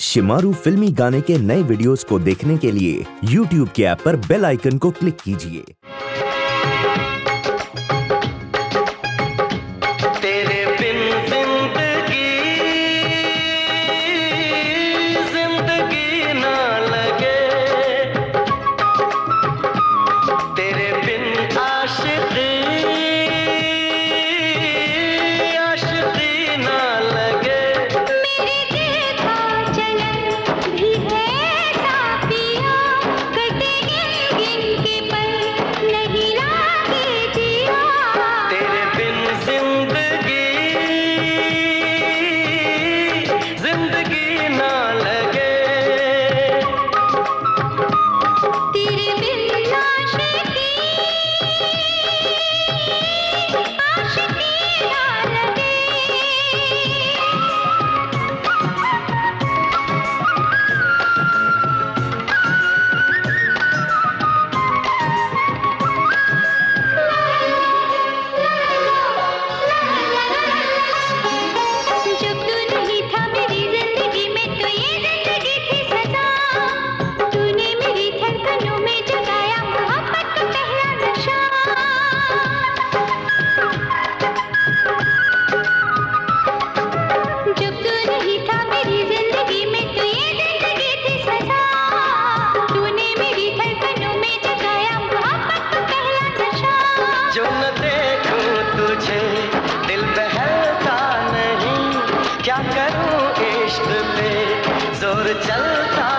शिमारू फिल्मी गाने के नए वीडियोस को देखने के लिए YouTube के ऐप पर बेल आइकन को क्लिक कीजिए। क्या करूँ इश्क पे ज़ोर चल